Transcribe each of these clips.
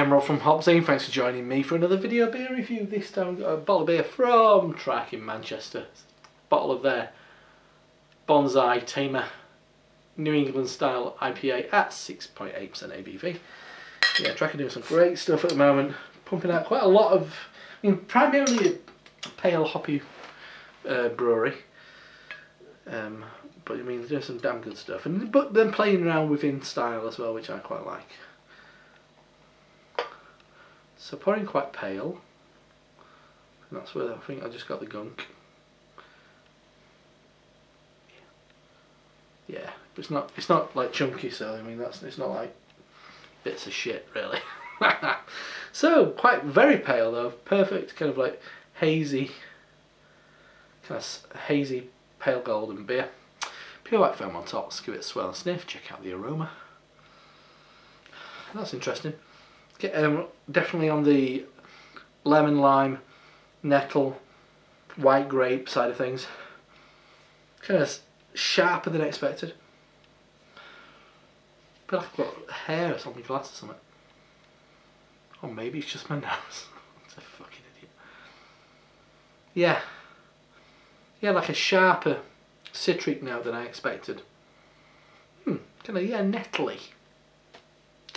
I'm Rob from Hopzine. Thanks for joining me for another video beer review. This time a bottle of beer from Track in Manchester. bottle of their Bonsai Tamer New England style IPA at 6.8% ABV. Yeah, Track are doing some great stuff at the moment. Pumping out quite a lot of, I mean, primarily a pale hoppy uh, brewery. Um, but I mean, they're doing some damn good stuff. And But then playing around within style as well, which I quite like. So pouring quite pale. And that's where I think I just got the gunk. Yeah, it's not it's not like chunky so I mean that's it's not like bits of shit really. so quite very pale though, perfect kind of like hazy kind of hazy pale golden beer. Pure white foam on top, let's give it a swell and sniff, check out the aroma. That's interesting. Um, definitely on the lemon, lime, nettle, white grape side of things. Kind of sharper than I expected. But I've got hair on my glass or something. Or maybe it's just my nose. It's a fucking idiot. Yeah. Yeah, like a sharper citric note than I expected. Hmm, kind of, yeah, nettly.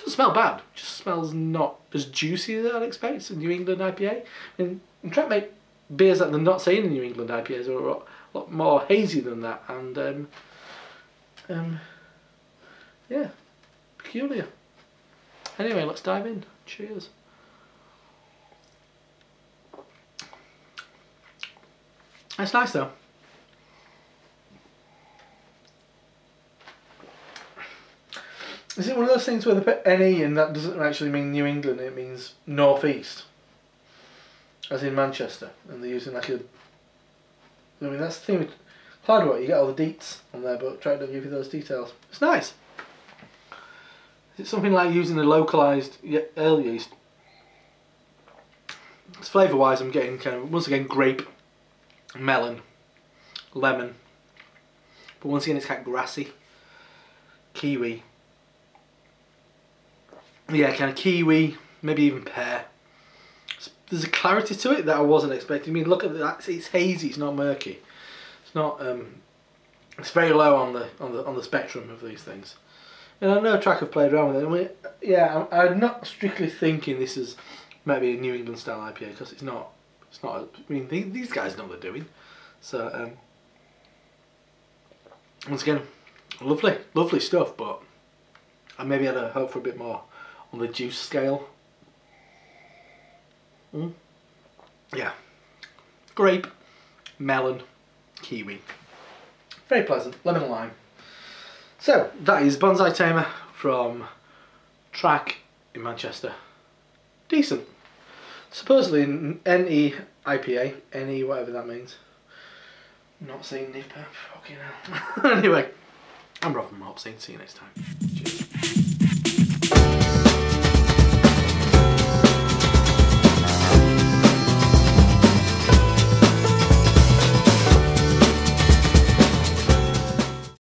Doesn't smell bad, just smells not as juicy as I'd expect. A New England IPA. And I'm trying to make beers that they're not saying in New England IPAs are a lot, more hazy than that. And, um, um, yeah, peculiar. Anyway, let's dive in. Cheers. That's nice though. Is it one of those things where they put NE and that doesn't actually mean New England, it means Northeast? As in Manchester, and they're using like a. I mean, that's the thing with Cloudwater, you get all the deets on there, but try to give you those details. It's nice. Is it something like using a localised ale yeast? It's flavour wise, I'm getting kind of, once again, grape, melon, lemon, but once again, it's kind of grassy, kiwi, yeah, kind of kiwi, maybe even pear. There's a clarity to it that I wasn't expecting. I mean, look at that. It's hazy. It's not murky. It's not. Um, it's very low on the on the on the spectrum of these things. And I know track have played around with it. Yeah, I'm, I'm not strictly thinking this is maybe a New England style IPA because it's not. It's not. I mean, they, these guys know what they're doing. So um, once again, lovely, lovely stuff. But I maybe had a hope for a bit more on the juice scale. Mm. Yeah. Grape, melon, kiwi. Very pleasant, lemon lime. So, that is Bonsai Tamer from Track in Manchester. Decent. Supposedly NE IPA, NE whatever that means. not saying nipper, fucking hell. anyway, I'm Rob from Hopzine, see you next time.